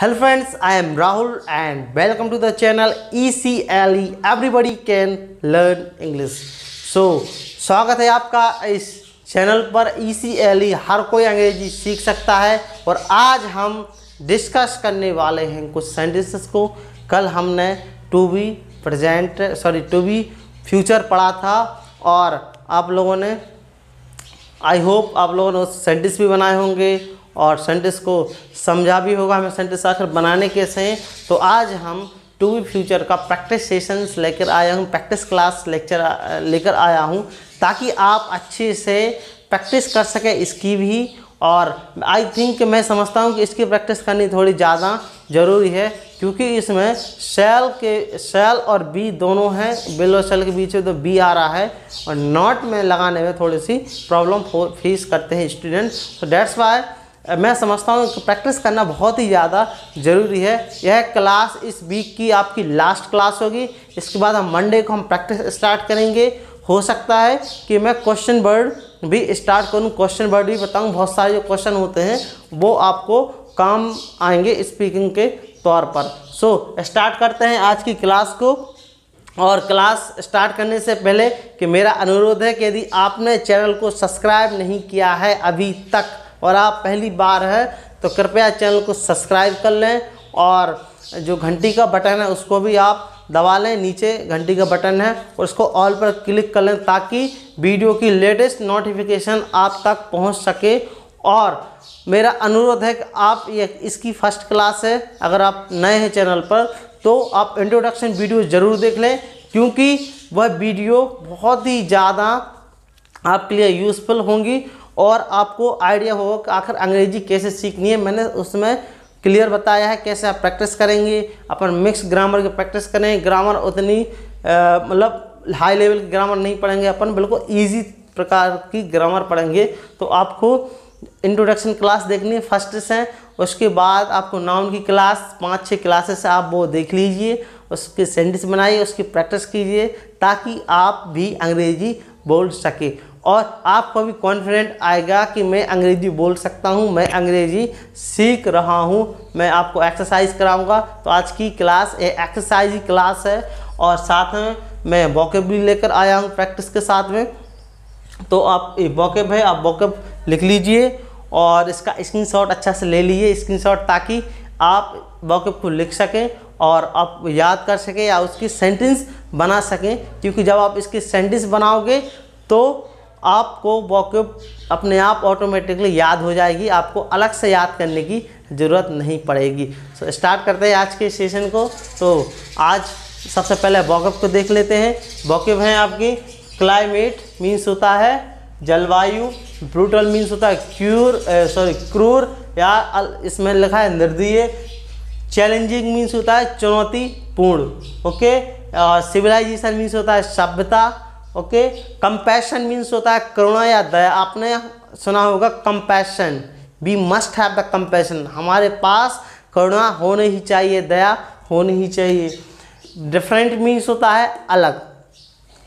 Hello friends, I am Rahul and welcome to the channel ECLE Everybody Can Learn English. So स्वागत है आपका इस channel पर ECLE हर कोई अंग्रेज़ी सीख सकता है और आज हम डिस्कस करने वाले हैं कुछ सेंटेंसेस को। कल हमने to be present sorry to be future पढ़ा था और आप लोगों ने आई होप आप लोगों ने सेंटेंस भी बनाए होंगे। और सेंटेंस को समझा भी होगा, हमें सेंटेंस आखिर बनाने कैसे हैं? तो आज हम टू बी फ्यूचर का प्रैक्टिस सेशंस लेकर आया हूँ प्रैक्टिस क्लास लेक्चर लेकर आया हूँ, ताकि आप अच्छे से प्रैक्टिस कर सकें इसकी भी। और आई थिंक मैं समझता हूँ कि इसकी प्रैक्टिस करनी थोड़ी ज़्यादा ज़रूरी है, क्योंकि इसमें सेल के सेल और बी दोनों हैं, बिल सेल के बीच में तो बी आ रहा है, और नॉट में लगाने में थोड़ी सी प्रॉब्लम फेस करते हैं स्टूडेंट तो डेट्स वाई मैं समझता हूँ कि प्रैक्टिस करना बहुत ही ज़्यादा ज़रूरी है। यह क्लास इस वीक की आपकी लास्ट क्लास होगी। इसके बाद हम मंडे को हम प्रैक्टिस स्टार्ट करेंगे। हो सकता है कि मैं क्वेश्चन वर्ड भी स्टार्ट करूँ। क्वेश्चन वर्ड भी बताऊँ। बहुत सारे जो क्वेश्चन होते हैं वो आपको काम आएँगे स्पीकिंग के तौर पर। सो so, स्टार्ट करते हैं आज की क्लास को। और क्लास स्टार्ट करने से पहले कि मेरा अनुरोध है कि यदि आपने चैनल को सब्सक्राइब नहीं किया है अभी तक और आप पहली बार है तो कृपया चैनल को सब्सक्राइब कर लें और जो घंटी का बटन है, उसको भी आप दबा लें। नीचे घंटी का बटन है और उसको ऑल पर क्लिक कर लें ताकि वीडियो की लेटेस्ट नोटिफिकेशन आप तक पहुँच सके। और मेरा अनुरोध है कि आप ये, इसकी फ़र्स्ट क्लास है, अगर आप नए हैं चैनल पर तो आप इंट्रोडक्शन वीडियो ज़रूर देख लें, क्योंकि वह वीडियो बहुत ही ज़्यादा आपके लिए यूज़फुल होंगी और आपको आइडिया होगा कि आखिर अंग्रेज़ी कैसे सीखनी है। मैंने उसमें क्लियर बताया है कैसे आप प्रैक्टिस करेंगे, अपन मिक्स ग्रामर की प्रैक्टिस करें। ग्रामर उतनी मतलब हाई लेवल की ग्रामर नहीं पढ़ेंगे, अपन बिल्कुल ईजी प्रकार की ग्रामर पढ़ेंगे। तो आपको इंट्रोडक्शन क्लास देखनी है फ़र्स्ट से। उसके बाद आपको नाउन की क्लास पाँच छः क्लासेस आप वो देख लीजिए, उसके सेंटेंस बनाइए, उसकी प्रैक्टिस कीजिए, ताकि आप भी अंग्रेज़ी बोल सके। और आपको भी कॉन्फिडेंट आएगा कि मैं अंग्रेज़ी बोल सकता हूँ, मैं अंग्रेज़ी सीख रहा हूँ, मैं आपको एक्सरसाइज कराऊँगा। तो आज की क्लास ये एक्सरसाइज क्लास है और साथ में मैं वॉकेब भी लेकर आया हूँ प्रैक्टिस के साथ में। तो आप ये वॉकेब है, आप वॉकेब लिख लीजिए और इसका स्क्रीनशॉट अच्छा से ले लीजिए स्क्रीनशॉट ताकि आप वॉकेब को लिख सकें और आप याद कर सकें या उसकी सेंटेंस बना सकें। क्योंकि जब आप इसकी सेंटेंस बनाओगे तो आपको वॉकअप अपने आप ऑटोमेटिकली याद हो जाएगी आपको अलग से याद करने की ज़रूरत नहीं पड़ेगी। सो so, स्टार्ट करते हैं आज के सेशन को। तो आज सबसे पहले वॉकअप को देख लेते हैं। वॉकअप हैं आपकी क्लाइमेट मीन्स होता है जलवायु ब्रूटल मीन्स होता है क्यूर सॉरी क्रूर या इसमें लिखा है निर्दीय। चैलेंजिंग मीन्स होता है चुनौतीपूर्ण ओके सिविलाइजेशन मीन्स होता है सभ्यता ओके कंपैशन मीन्स होता है करुणा या दया। आपने सुना होगा compassion we must have the compassion हमारे पास करुणा होनी ही चाहिए, दया होनी ही चाहिए। डिफरेंट मीन्स होता है अलग।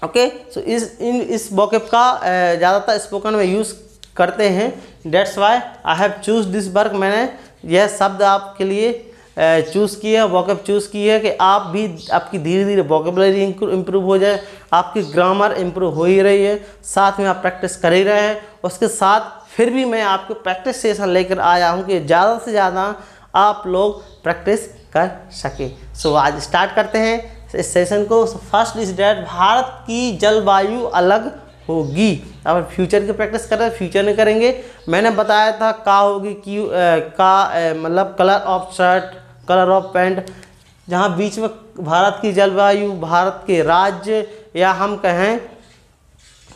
ओके सो इस, इन, इस बॉकेप का ज़्यादातर स्पोकन में यूज़ करते हैं। That's why I have choose this work मैंने यह शब्द आपके लिए चूज़ की है वॉकअप चूज़ की है कि आप भी आपकी धीरे धीरे वॉकेबलरी इम्प्रूव हो जाए आपकी ग्रामर इम्प्रूव हो ही रही है साथ में आप प्रैक्टिस कर ही रहे हैं उसके साथ फिर भी मैं आपको प्रैक्टिस सेशन लेकर आया हूँ कि ज़्यादा से ज़्यादा आप लोग प्रैक्टिस कर सके। सो so, आज स्टार्ट करते हैं इस सेशन को। फ़र्स्ट इज़ डेट भारत की जलवायु अलग होगी। अब फ्यूचर की प्रैक्टिस कर रहे हैं फ्यूचर में करेंगे। मैंने बताया था का होगी क्यू का मतलब colour of shirt colour of pant, जहाँ बीच में भारत की जलवायु, भारत के राज्य, या हम कहें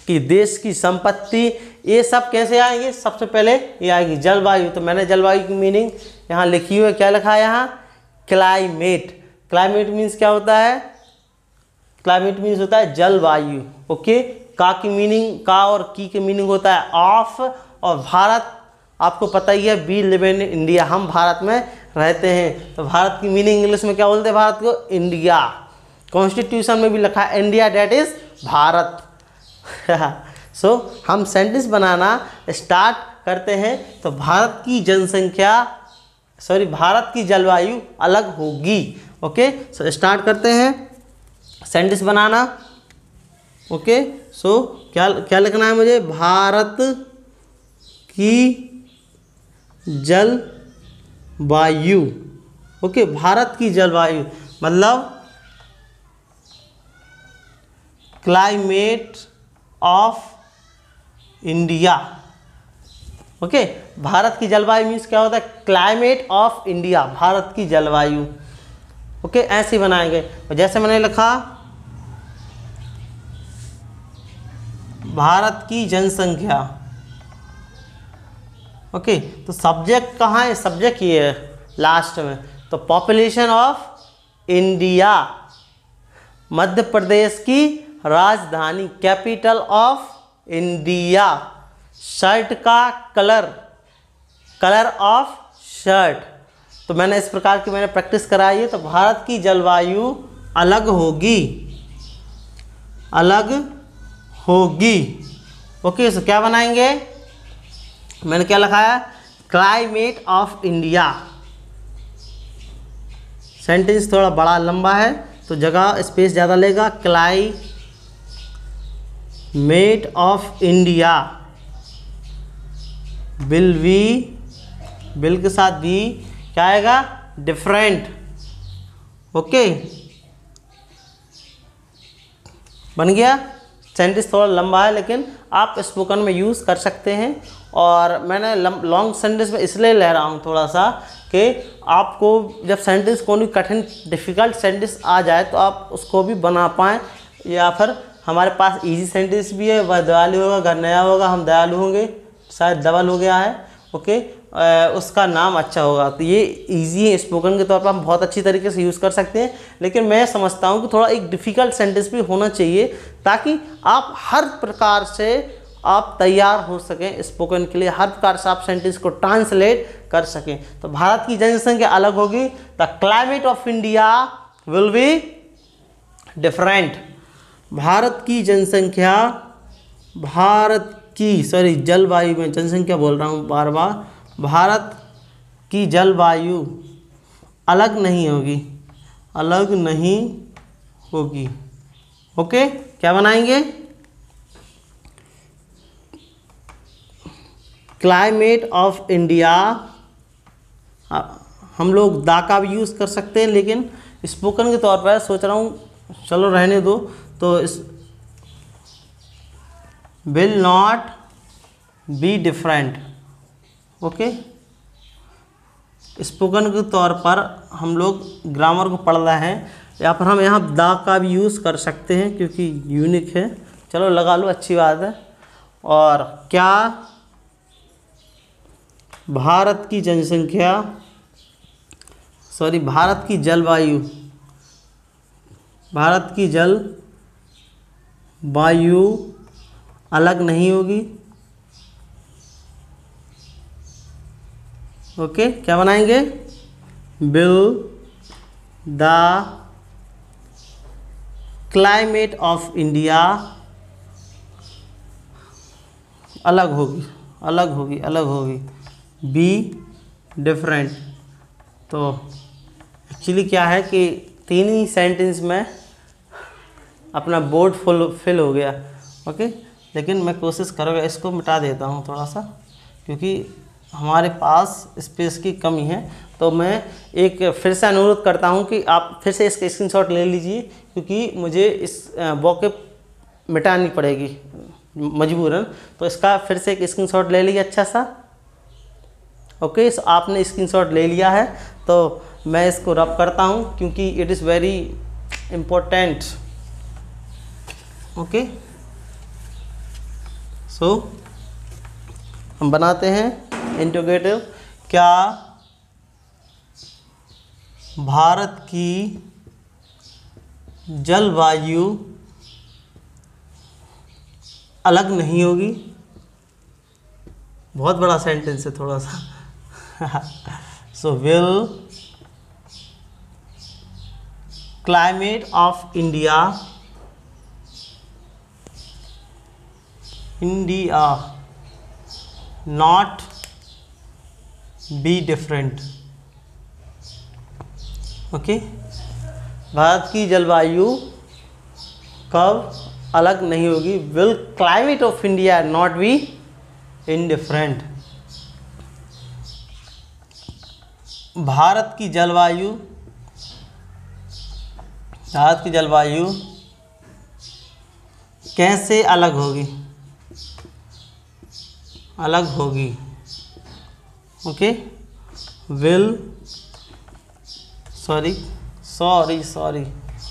कि देश की संपत्ति, ये सब कैसे आएँगे? सबसे पहले ये आएगी जलवायु। तो मैंने जलवायु की मीनिंग यहाँ लिखी हुई है। क्या लिखा है यहाँ? क्लाइमेट क्लाइमेट मीन्स क्या होता है? क्लाइमेट मीन्स होता है जलवायु। ओके का की मीनिंग का और की की मीनिंग होता है। ऑफ़ और भारत, आपको पता ही है वी लिव इन इंडिया हम भारत में रहते हैं। तो भारत की मीनिंग इंग्लिश में क्या बोलते हैं भारत को? इंडिया कॉन्स्टिट्यूशन में भी लिखा है India that is Bharat. So so, हम सेंटेंस बनाना स्टार्ट करते हैं तो भारत की जनसंख्या सॉरी भारत की जलवायु अलग होगी। ओके सो स्टार्ट करते हैं। सेंटेंस बनाना। ओके सो so, क्या क्या लिखना है मुझे? भारत की जलवायु ओके, भारत की जलवायु मतलब climate of India. Okay, Bharat की जलवायु मीन्स क्या होता है? क्लाइमेट ऑफ़ इंडिया, भारत की जलवायु। ओके, ऐसे बनाएँगे। जैसे मैंने लिखा, भारत की जनसंख्या। ओके तो सब्जेक्ट कहाँ है? सब्जेक्ट ये है लास्ट में। तो population of India Madhya Pradesh की राजधानी कैपिटल ऑफ़ इंडिया शर्ट का कलर कलर ऑफ़ शर्ट तो मैंने इस प्रकार की मैंने प्रैक्टिस कराई है तो भारत की जलवायु अलग होगी। अलग होगी। ओके सो क्या बनाएँगे? मैंने क्या लिखा है? क्लाइमेट ऑफ़ इंडिया सेंटेंस थोड़ा बड़ा, लंबा है तो जगह स्पेस ज़्यादा लेगा। Climate of India will we will के साथ भी क्या आएगा? डिफरेंट ओके बन गया? सेंटेंस थोड़ा लंबा है, लेकिन आप स्पोकन में यूज़ कर सकते हैं। और मैंने लॉन्ग सेंटेंस में इसलिए ले रहा हूँ थोड़ा सा कि आपको जब सेंटेंस कोई कठिन डिफ़िकल्ट सेंटेंस आ जाए तो आप उसको भी बना पाएँ। या फिर हमारे पास इजी सेंटेंस भी है, वह दयालु होगा, घर नया होगा, हम दयालु होंगे, शायद डबल हो गया है ओके उसका नाम अच्छा होगा। तो ये इजी है स्पोकन के तौर पर हम बहुत अच्छी तरीके से यूज़ कर सकते हैं। लेकिन मैं समझता हूँ कि थोड़ा एक डिफ़िकल्ट सेंटेंस भी होना चाहिए, ताकि आप हर प्रकार से आप तैयार हो सकें स्पोकन के लिए, हर प्रकार से आप सेंटेंस को ट्रांसलेट कर सकें। तो भारत की जनसंख्या अलग होगी the climate of India will be different Bharat की जनसंख्या, भारत की सॉरी जलवायु में जनसंख्या बोल रहा हूँ बार बार। भारत की जलवायु अलग नहीं होगी। अलग नहीं होगी। ओके, क्या बनाएँगे? क्लाइमेट ऑफ़ इंडिया हम लोग दा का भी यूज़ कर सकते हैं, लेकिन स्पोकन के तौर पर सोच रहा हूँ, चलो रहने दो। तो इस will not be different okay? Spoken के तौर पर हम लोग ग्रामर को पढ़ रहे हैं। या फिर हम यहाँ दा का भी यूज़ कर सकते हैं क्योंकि यूनिक है। चलो लगा लो, अच्छी बात है। और क्या? भारत की जनसंख्या सॉरी भारत की जलवायु। भारत की जल वायु अलग नहीं होगी। ओके, क्या बनाएँगे? Will the climate of India. अलग होगी अलग होगी अलग होगी। B different. तो एक्चुअली क्या है कि तीन ही सेंटेंस में अपना बोर्ड फुल फिल हो गया, ओके? लेकिन मैं कोशिश करूँगा, इसको मिटा देता हूँ थोड़ा सा, क्योंकि हमारे पास स्पेस की कमी है। तो मैं एक फिर से अनुरोध करता हूँ कि आप फिर से इसका स्क्रीनशॉट ले लीजिए, क्योंकि मुझे इस बॉके मिटानी पड़ेगी, मजबूरन। तो इसका फिर से एक स्क्रीनशॉट ले लीजिए अच्छा सा। ओके सो आपने स्क्रीनशॉट ले लिया है तो मैं इसको रब करता हूँ, क्योंकि it is very important okay so हम बनाते हैं। इंटोगेटिव क्या भारत की जलवायु अलग नहीं होगी? बहुत बड़ा सेंटेंस है थोड़ा सा। So will climate of India India not be different. Okay Bharat की जलवायु कब अलग नहीं होगी? Will climate of India not be indifferent Bharat की जलवायु, भारत की जलवायु कैसे अलग होगी? अलग होगी। Okay will sorry sorry sorry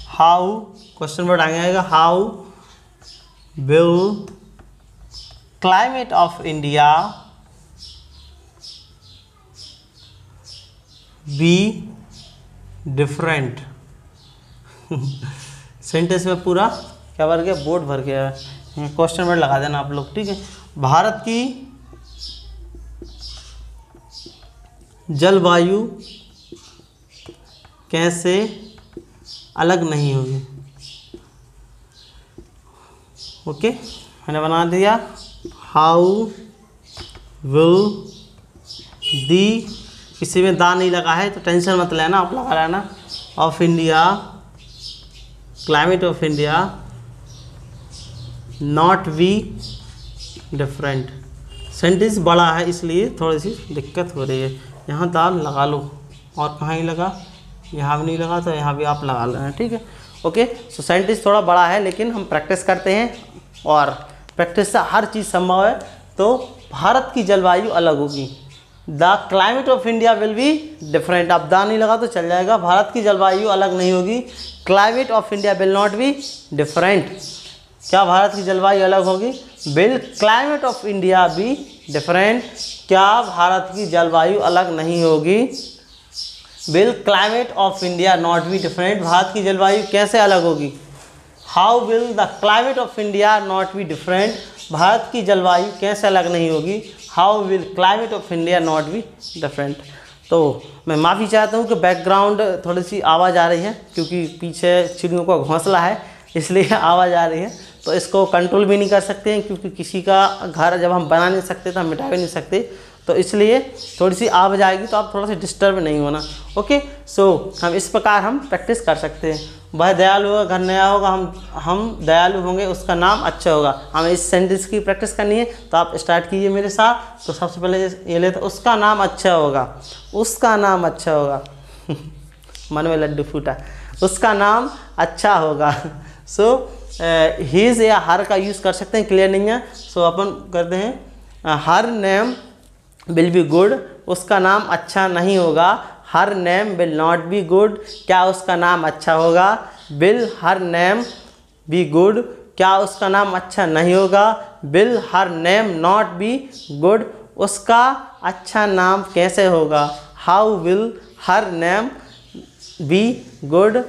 how question word आगे आएगा how will climate of India be different sentence में पूरा क्या भर गया? बोर्ड भर गया। क्वेश्चन वर्ड लगा देना आप लोग, ठीक है? भारत की जलवायु कैसे अलग नहीं होगी। ओके, मैंने बना दिया। हाउ विल दी किसी में दा नहीं लगा है तो टेंशन मत लेना, आप लगा लेना। Of India climate of India not be different sentence बड़ा है, इसलिए थोड़ी सी दिक्कत हो रही है। यहाँ दाल लगा लो। और कहाँ ही लगा? यहाँ भी नहीं लगा तो यहाँ भी आप लगा लेना ठीक है? ओके सो साइंटिस्ट थोड़ा बड़ा है, लेकिन हम प्रैक्टिस करते हैं। और प्रैक्टिस से हर चीज़ संभव है तो भारत की जलवायु अलग होगी। The climate of India will be different आप दा नहीं लगा तो चल जाएगा। भारत की जलवायु अलग नहीं होगी। Climate of India will not be different क्या भारत की जलवायु अलग होगी? Will climate of India be different क्या भारत की जलवायु अलग नहीं होगी? Will climate of India not be different Bharat की जलवायु कैसे अलग होगी? How will the climate of India not be different Bharat की जलवायु कैसे अलग नहीं होगी? How will climate of India not be different तो मैं माफ़ी चाहता हूँ कि बैकग्राउंड थोड़ी सी आवाज़ आ रही है, क्योंकि पीछे चिड़ियों का घोंसला है, इसलिए आवाज़ आ रही है। तो इसको कंट्रोल भी नहीं कर सकते हैं, क्योंकि किसी का घर जब हम बना नहीं सकते तो हम मिटा भी नहीं सकते। तो इसलिए थोड़ी सी आवाज़ आएगी तो आप थोड़ा सा डिस्टर्ब नहीं होना ओके सो हम इस प्रकार हम प्रैक्टिस कर सकते हैं। वह दयालु होगा, घर नया होगा, हम हम दयालु होंगे, उसका नाम अच्छा होगा। हमें इस सेंटेंस की प्रैक्टिस करनी है तो आप स्टार्ट कीजिए मेरे साथ। तो सबसे पहले ये लेते उसका नाम अच्छा होगा। उसका नाम अच्छा होगा। मन में लड्डू फूटा। उसका नाम अच्छा होगा। सो हीज़ या हर का यूज़ कर सकते हैं क्लियर नहीं है. सो so, अपन करते हैं. Her name will be good उसका नाम अच्छा नहीं होगा. Her name will not be good क्या उसका नाम अच्छा होगा? Will her name be good क्या उसका नाम अच्छा नहीं होगा? Will her name not be good उसका अच्छा नाम कैसे होगा? How will her name be good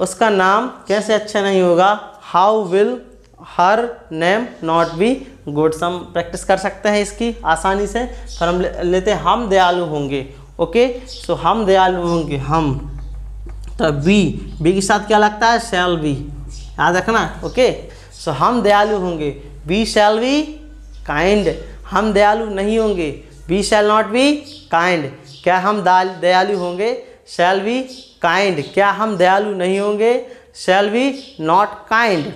उसका नाम कैसे अच्छा नहीं होगा? How will her name not be good some practice कर सकते हैं इसकी आसानी से। फिर हम ले, लेते हैं हम दयालु होंगे। ओके सो हम दयालु होंगे हम। तो बी बी के साथ क्या लगता है? शैल बी याद रखना ओके सो हम दयालु होंगे। बी शैल बी काइंड हम दयालु नहीं होंगे। We shall not be kind क्या हम दयालु होंगे? शैल बी काइंड क्या हम दयालु नहीं होंगे? शैल वी नॉट काइंड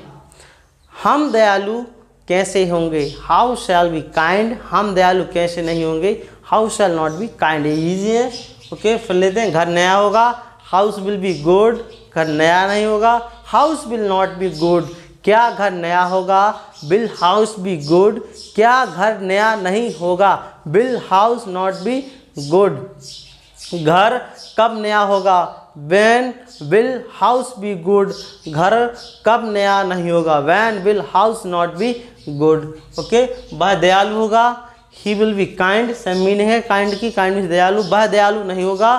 हम दयालु कैसे होंगे? हाउ शैल बी काइंड हम दयालु कैसे नहीं होंगे? How shall not be kind easy है। ओके फिर लेते हैं। घर नया होगा। हाउस विल बी गुड घर नया नहीं होगा। House will not be good क्या घर नया होगा? बिल हाउस बी गुड क्या घर नया नहीं होगा? Will house not be good घर कब नया होगा? When will house be good घर कब नया नहीं होगा? When will house not be good okay वह दयालु होगा। He will be kind same है काइंड की काइंड दयालु। वह दयालु नहीं होगा।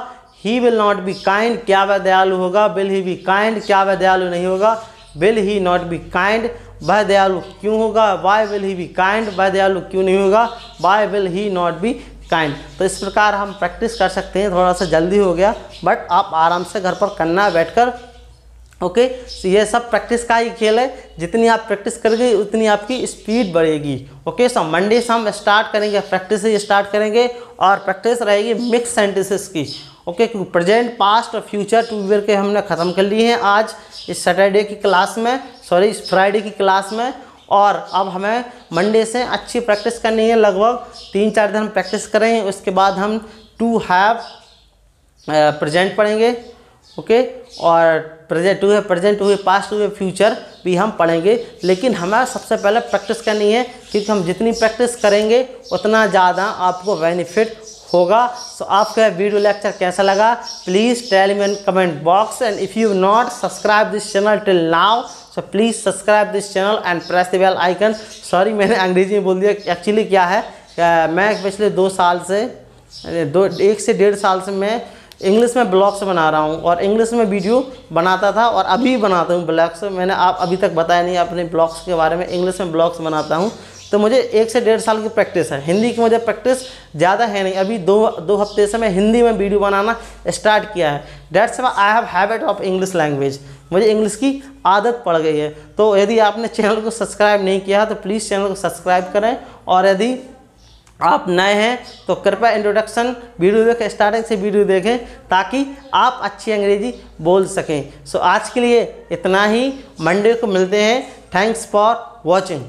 He will not be kind क्या वह दयालु होगा? विल ही बी काइंड क्या वह दयालु नहीं होगा? Will he not be kind वह दयालु क्यों होगा? Why will he be kind वह दयालु क्यों नहीं होगा? Why will he not be kind तो इस प्रकार हम प्रैक्टिस कर सकते हैं थोड़ा सा जल्दी हो गया बट आप आराम से घर पर करना बैठकर ओके तो ये सब प्रैक्टिस का ही खेल है। जितनी आप प्रैक्टिस करेंगे उतनी आपकी स्पीड बढ़ेगी ओके सो मंडे से हम स्टार्ट करेंगे प्रैक्टिस से स्टार्ट करेंगे और प्रैक्टिस रहेगी मिक्स सेंटेंसेस की ओके okay, क्योंकि प्रेजेंट पास्ट और फ्यूचर टू के हमने ख़त्म कर लिए हैं आज। इस सैटरडे की क्लास में सॉरी इस फ्राइडे की क्लास में और अब हमें मंडे से अच्छी प्रैक्टिस करनी है, लगभग तीन चार दिन हम प्रैक्टिस करेंगे, उसके बाद हम टू हैव प्रेजेंट पढ़ेंगे ओके और प्रेजेंट टू है प्रेजेंट टू है पास्ट टू है फ्यूचर भी हम पढ़ेंगे। लेकिन हमें सबसे पहले प्रैक्टिस करनी है, क्योंकि हम जितनी प्रैक्टिस करेंगे, उतना ज़्यादा आपको बेनिफिट होगा। सो आपका वीडियो लेक्चर कैसा लगा? Please tell me in comment box and if you not subscribe this channel till now so please subscribe this channel and press the bell icon sorry मैंने अंग्रेज़ी में बोल दिया एक्चुअली क्या है? मैं पिछले दो साल से दो, एक से डेढ़ साल से मैं इंग्लिश में ब्लॉग्स बना रहा हूँ और इंग्लिश में वीडियो बनाता था और अभी बनाता हूँ ब्लॉग्स मैंने आप, अभी तक बताया नहीं अपने ब्लॉग्स के बारे में इंग्लिश में ब्लॉग्स बनाता हूँ। तो मुझे एक से डेढ़ साल की प्रैक्टिस है। हिंदी की मुझे प्रैक्टिस ज़्यादा है नहीं। अभी दो दो हफ़्ते से मैं हिंदी में वीडियो बनाना स्टार्ट किया है। That's I have habit of English language मुझे इंग्लिश की आदत पड़ गई है। तो यदि आपने चैनल को सब्सक्राइब नहीं किया तो प्लीज़ चैनल को सब्सक्राइब करें और यदि आप नए हैं तो कृपया इंट्रोडक्शन वीडियो देखें स्टार्टिंग से वीडियो देखें ताकि आप अच्छी अंग्रेज़ी बोल सकें। सो आज के लिए इतना ही। मंडे को मिलते हैं। Thanks for watching